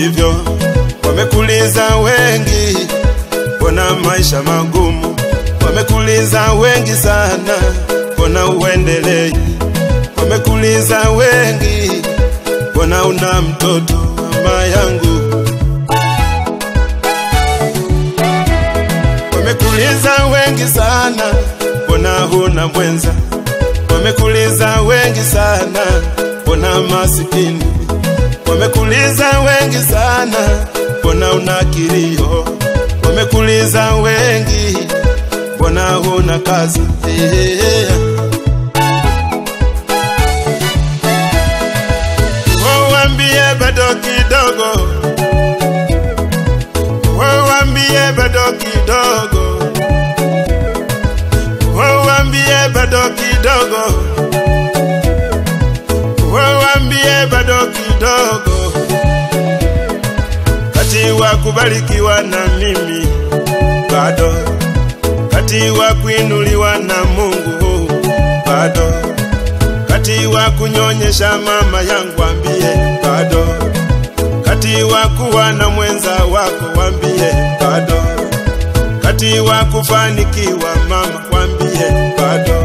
hivyo, wamekuliza wengi, mbona maisha magumu? Wamekuliza wengi sana, mbona uendelee? Wamekuliza wengi, mbona una mtoto? Mama yangu, wamekuliza wengi sana, mbona huna mwenza? Wamekuliza wengi sana, mbona masikini Wamekuliza wengi sana, mbona una kilio? Wamekuliza wengi, mbona huna kazi? Yeah. Wawambie bado kidogo, wawambie bado kidogo, wawambie bado kidogo, wawambie wa na mimi. Bado, kati wa kuinuliwa na Mungu. Bado kati wa kunyonyesha mama yangu ambie. Bado, kati wa kuwa na mwenza wako wambie bado, kati wa kufanikiwa mama kwambie bado,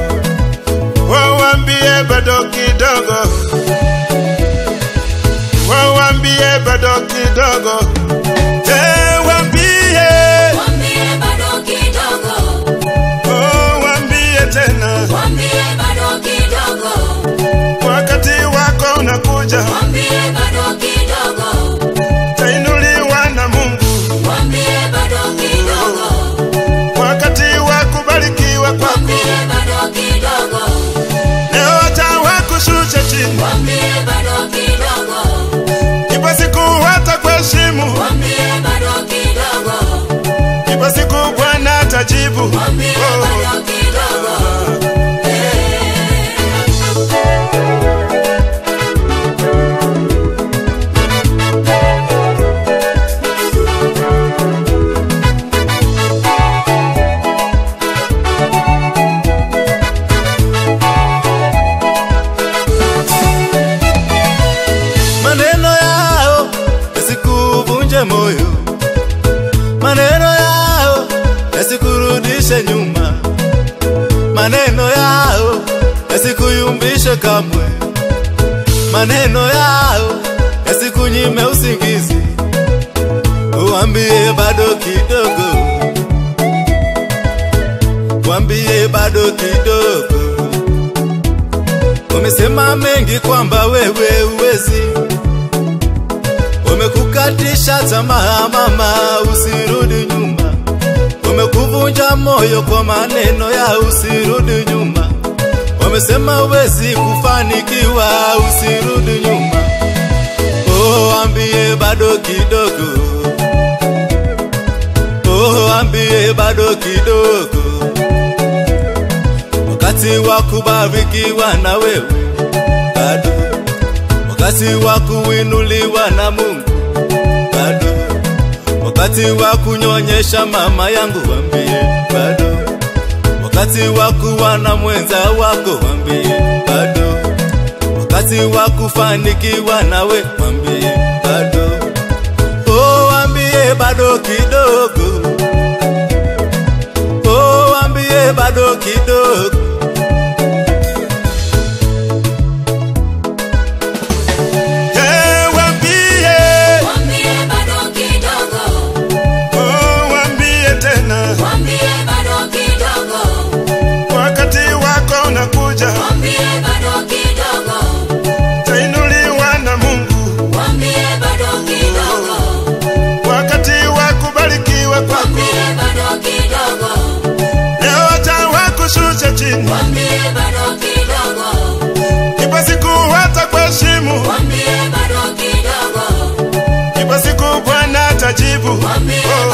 yasikuyumbishe kamwe, maneno yao yasikunyime usingizi, uambie bado kidogo, uambie bado kidogo. Umesema mengi kwamba wewe uwezi, umekukatisha tamaa mama, usirudi nyuma. umekuvunja moyo kwa maneno ya usirudi nyuma. Wamesema uwezi kufanikiwa, usirudi nyuma. Oh, ambie bado kidogo. Oh, ambie bado kidogo wakati wa kubarikiwa na wewe bado, wakati wa kuinuliwa na Mungu bado, wakati wa kunyonyesha mama yangu wambie bado, wakati wa kuwa na mwenza wako wambie bado, wakati wa kufanikiwa nawe wambie bado, oh, wambie bado. kidogo, bado kidogo, ipo siku watakuheshimu, wambie bado kidogo, ipo siku Bwana atajibu. wambie Oh, bado.